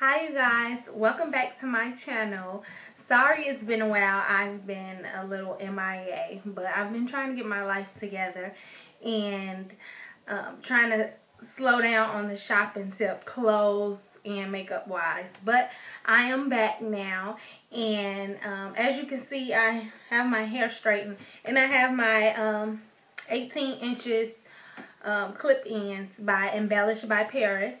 Hi you guys, welcome back to my channel. Sorry it's been a while, I've been a little MIA, but I've been trying to get my life together and um, trying to slow down on the shopping tip, clothes and makeup wise. But I am back now and um, as you can see I have my hair straightened and I have my um, 18 inches um, clip ins by Embellish by Paris.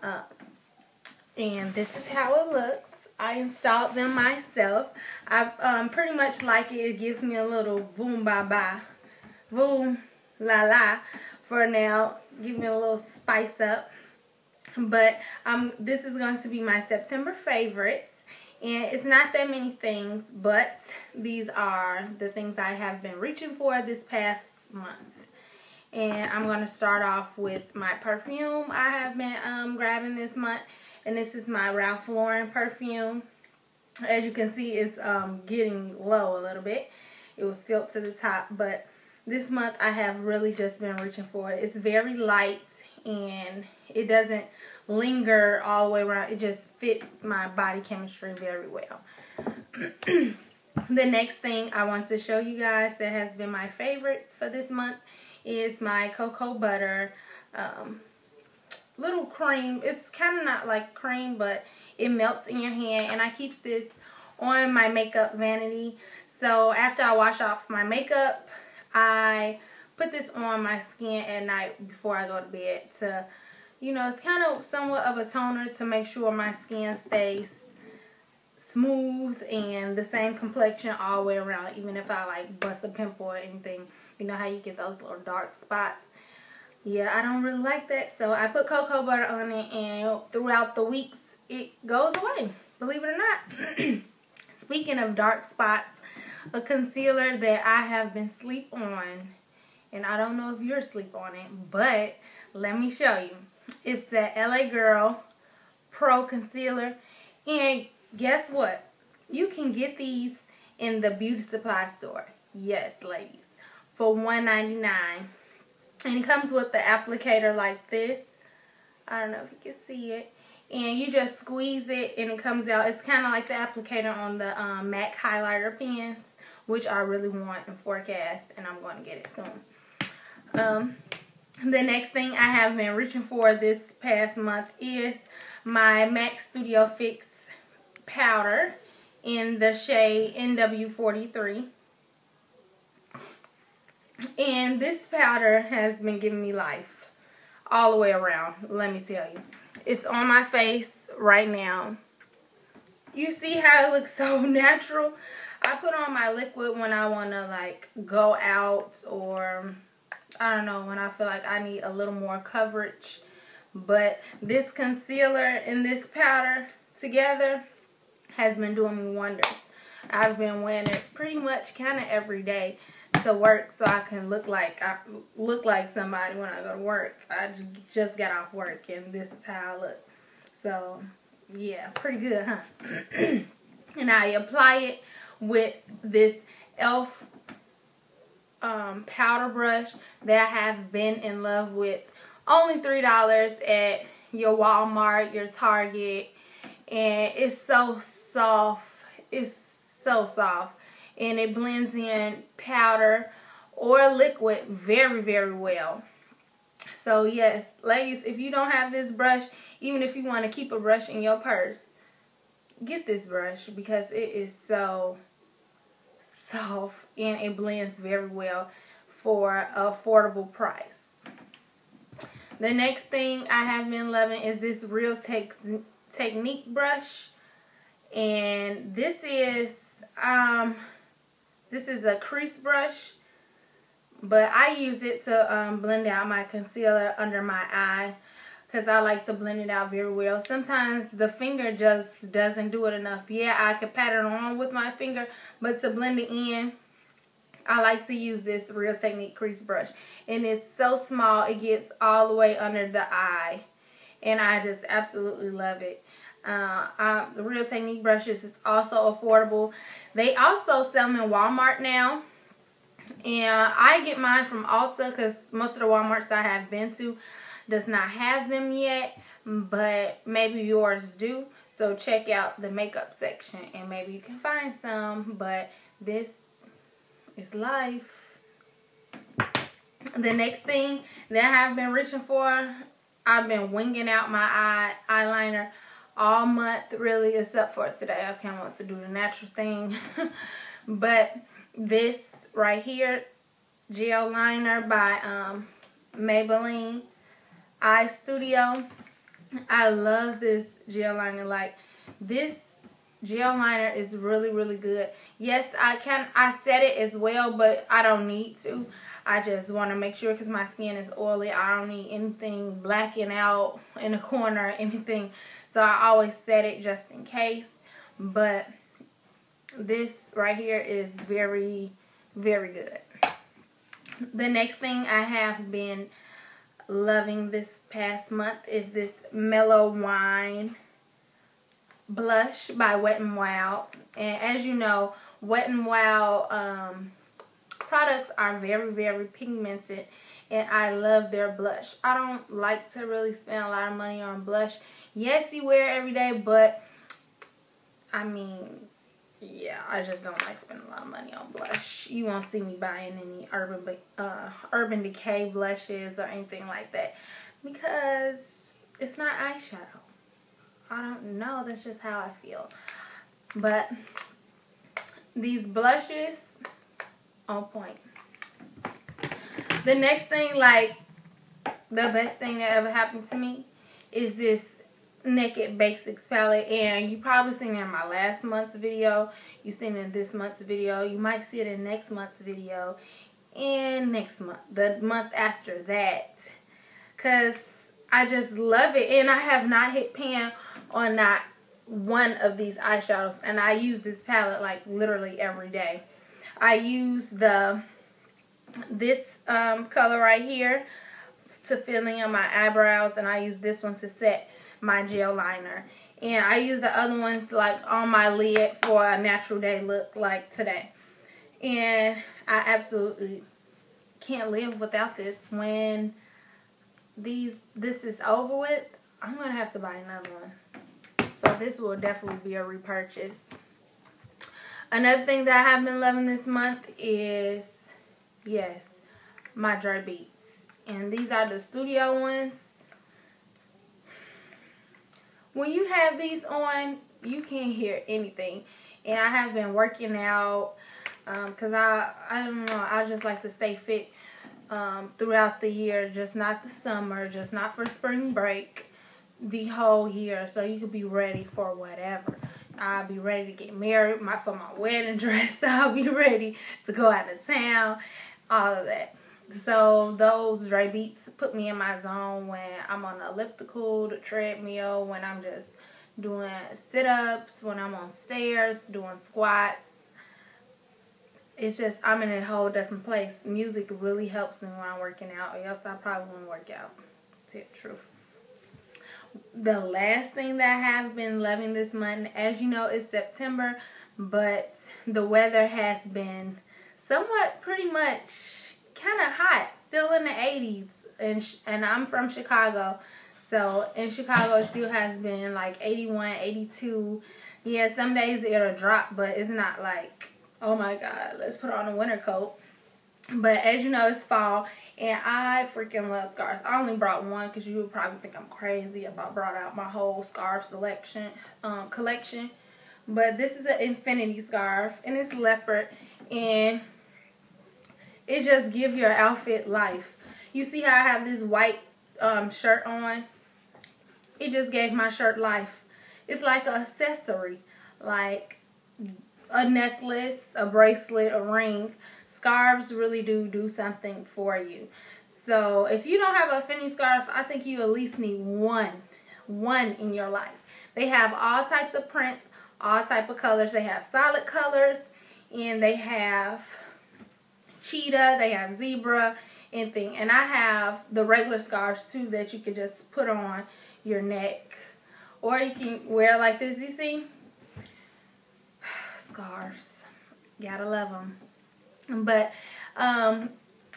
Uh, and this is how it looks. I installed them myself. I um, pretty much like it. It gives me a little boom ba ba, boom la la for now. Give me a little spice up. But um, this is going to be my September favorites. And it's not that many things, but these are the things I have been reaching for this past month. And I'm going to start off with my perfume I have been um, grabbing this month. And this is my Ralph Lauren perfume. As you can see, it's um, getting low a little bit. It was filled to the top, but this month I have really just been reaching for it. It's very light and it doesn't linger all the way around. It just fit my body chemistry very well. the next thing I want to show you guys that has been my favorites for this month is my cocoa butter um, little cream. It's kind of not like cream, but it melts in your hand. And I keep this on my makeup vanity. So after I wash off my makeup, I put this on my skin at night before I go to bed to, you know, it's kind of somewhat of a toner to make sure my skin stays smooth and the same complexion all the way around. Even if I like bust a pimple or anything, you know how you get those little dark spots yeah, I don't really like that. So I put cocoa butter on it and throughout the weeks it goes away. Believe it or not. Speaking of dark spots, a concealer that I have been sleep on and I don't know if you're asleep on it, but let me show you. It's the LA Girl Pro Concealer and guess what? You can get these in the beauty supply store. Yes, ladies. For $1.99 and it comes with the applicator like this. I don't know if you can see it. And you just squeeze it and it comes out. It's kind of like the applicator on the um, MAC highlighter pens, which I really want in forecast. And I'm going to get it soon. Um, the next thing I have been reaching for this past month is my MAC Studio Fix powder in the shade NW43. And this powder has been giving me life all the way around, let me tell you. It's on my face right now. You see how it looks so natural? I put on my liquid when I want to like go out or I don't know, when I feel like I need a little more coverage. But this concealer and this powder together has been doing me wonders. I've been wearing it pretty much kind of every day to work so I can look like I look like somebody when I go to work. I just got off work and this is how I look. So yeah, pretty good, huh? and I apply it with this e.l.f. Um, powder brush that I have been in love with. Only $3 at your Walmart, your Target. And it's so soft. It's so soft and it blends in powder or liquid very, very well. So yes, ladies, if you don't have this brush, even if you want to keep a brush in your purse, get this brush because it is so soft and it blends very well for affordable price. The next thing I have been loving is this Real Tech Technique brush. And this is um this is a crease brush, but I use it to um, blend out my concealer under my eye because I like to blend it out very well. Sometimes the finger just doesn't do it enough. Yeah, I can pat it on with my finger, but to blend it in, I like to use this Real Technique crease brush. And it's so small, it gets all the way under the eye. And I just absolutely love it. Uh, the Real Technique brushes is also affordable. They also sell them in Walmart now. And I get mine from Ulta because most of the Walmarts I have been to does not have them yet. but maybe yours do. So check out the makeup section and maybe you can find some. But this is life. The next thing that I've been reaching for, I've been winging out my eye eyeliner all month really except for today. I want to do the natural thing. but this right here, gel liner by um, Maybelline Eye Studio. I love this gel liner. Like this gel liner is really really good. Yes, I can I set it as well, but I don't need to. I just want to make sure because my skin is oily. I don't need anything blacking out in the corner or anything. So I always set it just in case. But this right here is very, very good. The next thing I have been loving this past month is this Mellow Wine blush by Wet n Wild. And as you know, Wet n Wild um, products are very, very pigmented. And I love their blush. I don't like to really spend a lot of money on blush. Yes, you wear it every day, but I mean, yeah, I just don't like spending a lot of money on blush. You won't see me buying any Urban uh, Urban Decay blushes or anything like that because it's not eyeshadow. I don't know. That's just how I feel. But these blushes, on point. The next thing, like, the best thing that ever happened to me is this Naked Basics palette. And you probably seen it in my last month's video. You seen it in this month's video. You might see it in next month's video. And next month. The month after that. Because I just love it. And I have not hit pan on not one of these eyeshadows. And I use this palette like literally every day. I use the this um, color right here to fill in my eyebrows. And I use this one to set my gel liner. And I use the other ones like on my lid for a natural day look like today. And I absolutely can't live without this. When these this is over with, I'm going to have to buy another one. So this will definitely be a repurchase. Another thing that I have been loving this month is, yes, my Dre Beats. And these are the studio ones when you have these on, you can't hear anything. And I have been working out because um, I, I don't know, I just like to stay fit um, throughout the year, just not the summer, just not for spring break, the whole year. So you could be ready for whatever. I'll be ready to get married my for my wedding dress. I'll be ready to go out of town, all of that. So those Dre beats put me in my zone when I'm on the elliptical, the treadmill, when I'm just doing sit-ups, when I'm on stairs, doing squats. It's just, I'm in a whole different place. Music really helps me when I'm working out, or else I probably wouldn't work out. Tell the truth. The last thing that I have been loving this month, as you know, is September, but the weather has been somewhat pretty much kind of hot, still in the 80s, and and I'm from Chicago, so in Chicago it still has been like 81, 82. Yeah, some days it'll drop, but it's not like oh my god, let's put on a winter coat. But as you know, it's fall, and I freaking love scarves. I only brought one because you would probably think I'm crazy if I brought out my whole scarf selection um, collection. But this is an infinity scarf, and it's leopard, and it just give your outfit life. You see how I have this white um, shirt on? It just gave my shirt life. It's like an accessory, like a necklace, a bracelet, a ring. Scarves really do do something for you. So if you don't have a Finny scarf, I think you at least need one, one in your life. They have all types of prints, all type of colors. They have solid colors, and they have cheetah, they have zebra, anything. And I have the regular scarves too that you can just put on your neck. Or you can wear like this, you see? Scarves. Gotta love them. But um,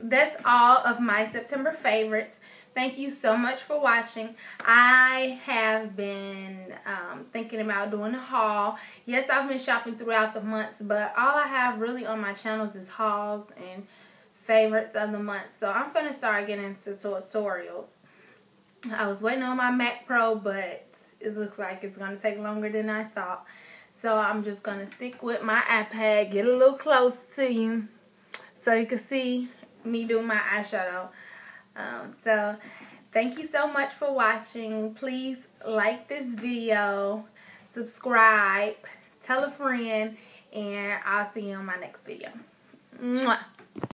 that's all of my September favorites. Thank you so much for watching. I have been um, thinking about doing a haul. Yes, I've been shopping throughout the months, but all I have really on my channels is hauls and favorites of the month. So I'm going to start getting into tutorials. I was waiting on my Mac Pro, but it looks like it's going to take longer than I thought. So I'm just going to stick with my iPad, get a little close to you so you can see me do my eyeshadow. Um, so thank you so much for watching. Please like this video, subscribe, tell a friend, and I'll see you on my next video. Mwah.